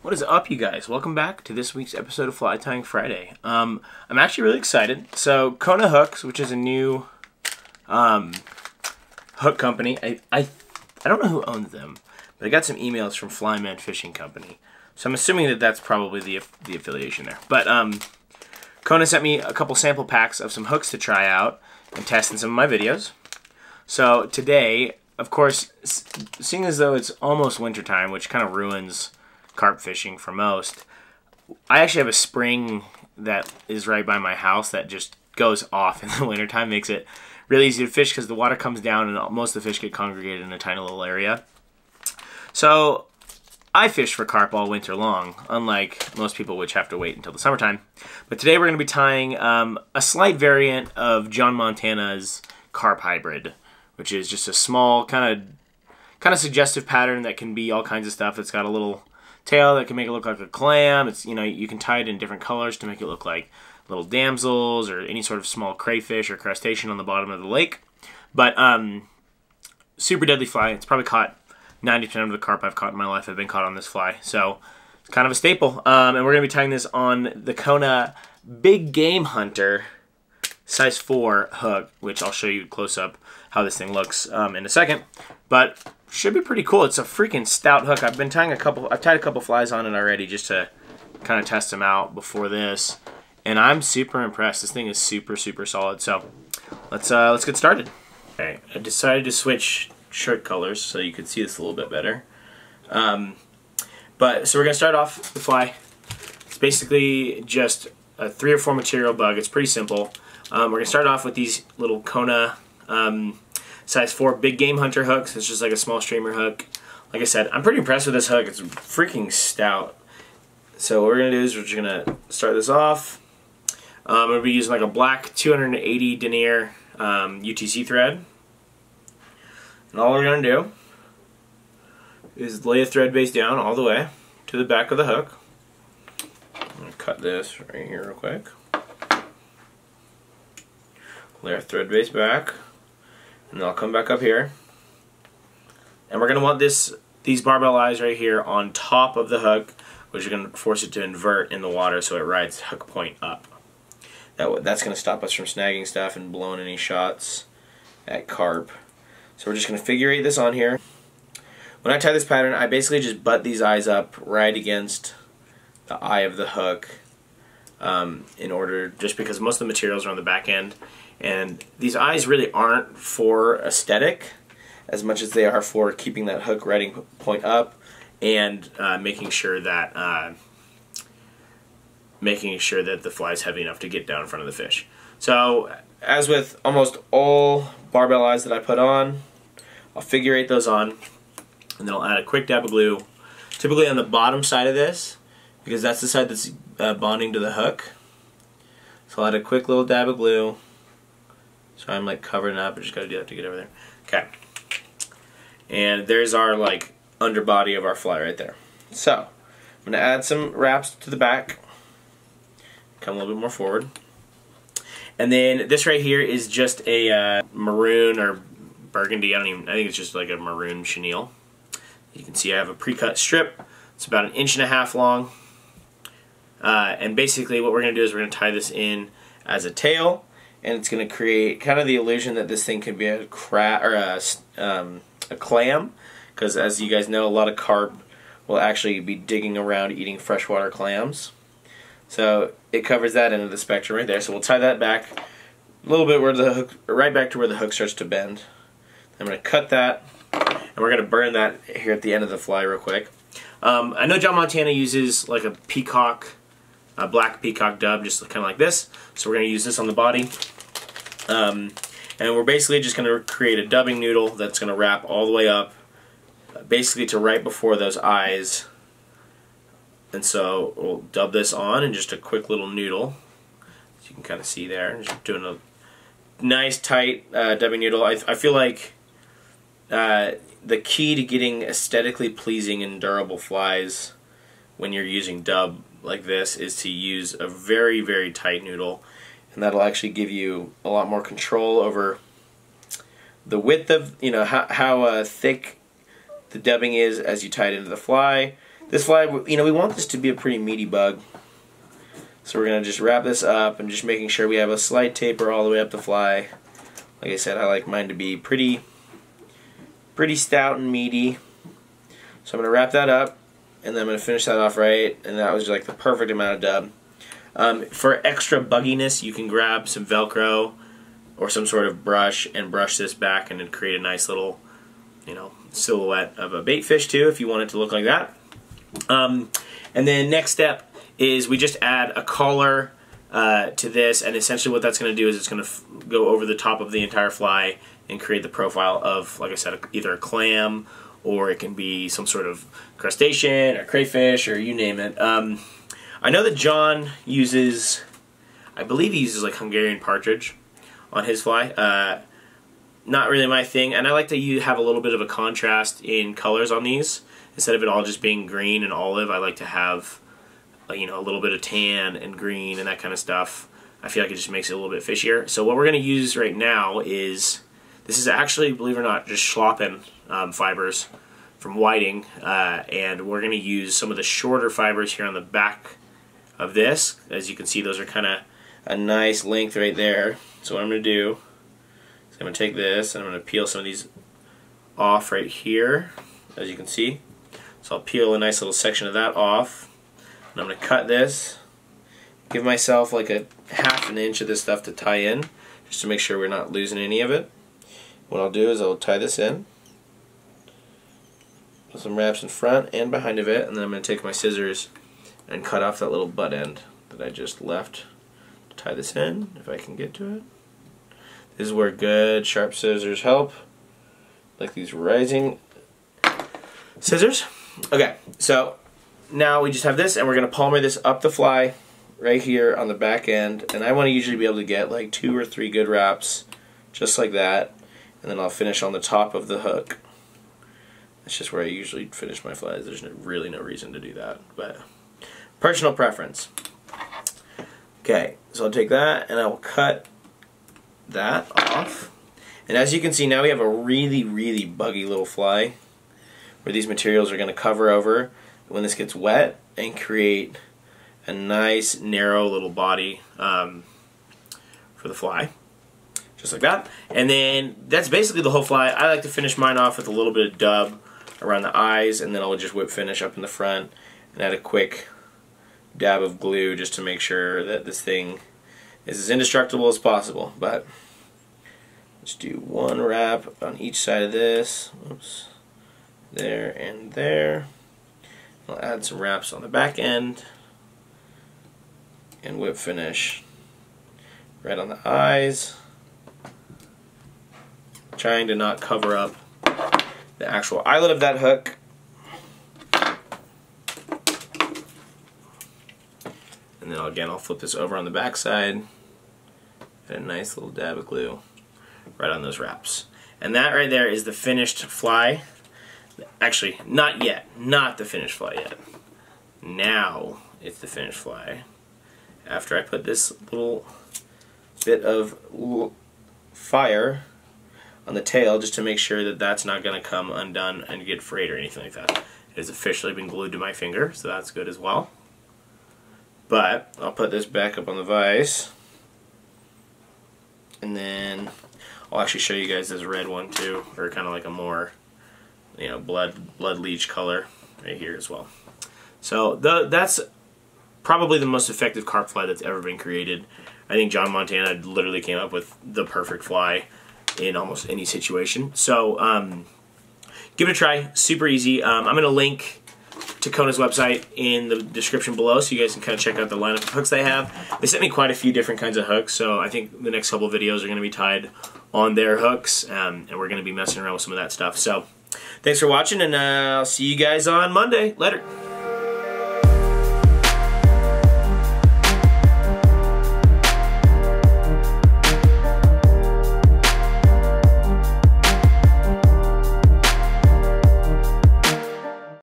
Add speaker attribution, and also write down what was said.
Speaker 1: What is up, you guys? Welcome back to this week's episode of Fly Tying Friday. Um, I'm actually really excited. So, Kona Hooks, which is a new um, hook company, I, I I don't know who owns them, but I got some emails from Flymen Fishing Company. So I'm assuming that that's probably the the affiliation there. But um, Kona sent me a couple sample packs of some hooks to try out and test in some of my videos. So today, of course, seeing as though it's almost wintertime, which kind of ruins carp fishing for most. I actually have a spring that is right by my house that just goes off in the wintertime, makes it really easy to fish because the water comes down and most of the fish get congregated in a tiny little area. So I fish for carp all winter long, unlike most people which have to wait until the summertime. But today we're going to be tying um, a slight variant of John Montana's carp hybrid, which is just a small kind of kind of suggestive pattern that can be all kinds of stuff. It's got a little tail that can make it look like a clam. It's you know you can tie it in different colors to make it look like little damsels or any sort of small crayfish or crustacean on the bottom of the lake. But um, super deadly fly. It's probably caught 90% of the carp I've caught in my life have been caught on this fly. So it's kind of a staple. Um, and we're going to be tying this on the Kona Big Game Hunter size 4 hook, which I'll show you close up how this thing looks um, in a second. But should be pretty cool. It's a freaking stout hook. I've been tying a couple, I've tied a couple flies on it already just to kind of test them out before this. And I'm super impressed. This thing is super, super solid. So let's, uh, let's get started. Okay, I decided to switch shirt colors so you could see this a little bit better. Um, but, so we're to start off the fly. It's basically just a three or four material bug. It's pretty simple. Um, we're going to start off with these little Kona um, size 4 big game hunter hooks. It's just like a small streamer hook. Like I said, I'm pretty impressed with this hook. It's freaking stout. So what we're going to do is we're just going to start this off. Um, I'm going to be using like a black 280 denier um, UTC thread. And all we're going to do is lay a thread base down all the way to the back of the hook. I'm going to cut this right here real quick. Lay our thread base back and I'll come back up here and we're going to want this these barbell eyes right here on top of the hook which is going to force it to invert in the water so it rides hook point up. That, that's going to stop us from snagging stuff and blowing any shots at carp. So we're just going to figure this on here. When I tie this pattern, I basically just butt these eyes up right against the eye of the hook um, in order, just because most of the materials are on the back end and these eyes really aren't for aesthetic as much as they are for keeping that hook riding point up and uh, making sure that uh, making sure that the fly is heavy enough to get down in front of the fish. So as with almost all barbell eyes that I put on, I'll figure eight those on and then I'll add a quick dab of glue typically on the bottom side of this because that's the side that's uh, bonding to the hook. So I'll add a quick little dab of glue so I'm like covering up. I just got to do that to get over there. Okay. And there's our like underbody of our fly right there. So I'm going to add some wraps to the back. Come a little bit more forward. And then this right here is just a uh, maroon or burgundy. I don't even. I think it's just like a maroon chenille. You can see I have a pre-cut strip. It's about an inch and a half long. Uh, and basically what we're going to do is we're going to tie this in as a tail and it's going to create kind of the illusion that this thing could be a crab or a, um, a clam because as you guys know a lot of carp will actually be digging around eating freshwater clams so it covers that end of the spectrum right there so we'll tie that back a little bit where the hook right back to where the hook starts to bend I'm going to cut that and we're going to burn that here at the end of the fly real quick um, I know John Montana uses like a peacock a black peacock dub, just kind of like this. So we're going to use this on the body. Um, and we're basically just going to create a dubbing noodle that's going to wrap all the way up, basically to right before those eyes. And so we'll dub this on in just a quick little noodle. As you can kind of see there, just doing a nice tight uh, dubbing noodle. I, I feel like uh, the key to getting aesthetically pleasing and durable flies when you're using dub like this is to use a very, very tight noodle. And that'll actually give you a lot more control over the width of, you know, how, how uh, thick the dubbing is as you tie it into the fly, this fly, you know, we want this to be a pretty meaty bug. So we're going to just wrap this up and just making sure we have a slight taper all the way up the fly. Like I said, I like mine to be pretty, pretty stout and meaty. So I'm going to wrap that up and then I'm going to finish that off right. And that was like the perfect amount of dub. Um, for extra bugginess, you can grab some Velcro or some sort of brush and brush this back and then create a nice little, you know, silhouette of a bait fish too if you want it to look like that. Um, and then next step is we just add a collar uh, to this and essentially what that's going to do is it's going to go over the top of the entire fly and create the profile of, like I said, either a clam or it can be some sort of crustacean or crayfish or you name it. Um, I know that John uses, I believe he uses like Hungarian partridge on his fly. Uh, not really my thing, and I like to you have a little bit of a contrast in colors on these. Instead of it all just being green and olive, I like to have uh, you know a little bit of tan and green and that kind of stuff. I feel like it just makes it a little bit fishier. So what we're going to use right now is, this is actually, believe it or not, just schlappen um, fibers from whiting, uh, and we're going to use some of the shorter fibers here on the back of this. As you can see, those are kind of a nice length right there. So what I'm going to do is I'm going to take this and I'm going to peel some of these off right here, as you can see. So I'll peel a nice little section of that off. And I'm going to cut this, give myself like a half an inch of this stuff to tie in, just to make sure we're not losing any of it. What I'll do is I'll tie this in, put some wraps in front and behind of it, and then I'm going to take my scissors and cut off that little butt end that I just left to tie this in, if I can get to it. This is where good sharp scissors help, like these rising scissors. Okay, so now we just have this, and we're to palmer this up the fly right here on the back end, and I want to usually be able to get like two or three good wraps, just like that, and then I'll finish on the top of the hook. That's just where I usually finish my flies. There's really no reason to do that, but personal preference. Okay, so I'll take that and I will cut that off. And as you can see, now we have a really, really buggy little fly where these materials are going to cover over when this gets wet and create a nice, narrow little body um, for the fly. Just like that. And then that's basically the whole fly. I like to finish mine off with a little bit of dub around the eyes and then I'll just whip finish up in the front and add a quick dab of glue just to make sure that this thing is as indestructible as possible. But let's do one wrap on each side of this. Oops. There and there. I'll add some wraps on the back end and whip finish right on the eyes. Trying to not cover up the actual eyelet of that hook And then again, I'll flip this over on the back side. And a nice little dab of glue right on those wraps. And that right there is the finished fly. Actually, not yet. Not the finished fly yet. Now it's the finished fly. After I put this little bit of fire on the tail just to make sure that that's not going to come undone and get frayed or anything like that. It has officially been glued to my finger, so that's good as well. But I'll put this back up on the vise. And then I'll actually show you guys this red one too, or kind of like a more, you know, blood blood leech color right here as well. So the, that's probably the most effective carp fly that's ever been created. I think John Montana literally came up with the perfect fly in almost any situation. So um, give it a try. Super easy. Um, I'm going to link to Kona's website in the description below so you guys can kind of check out the lineup of hooks they have. They sent me quite a few different kinds of hooks, so I think the next couple videos are going to be tied on their hooks, um, and we're going to be messing around with some of that stuff. So thanks for watching, and uh, I'll see you guys on Monday. Later.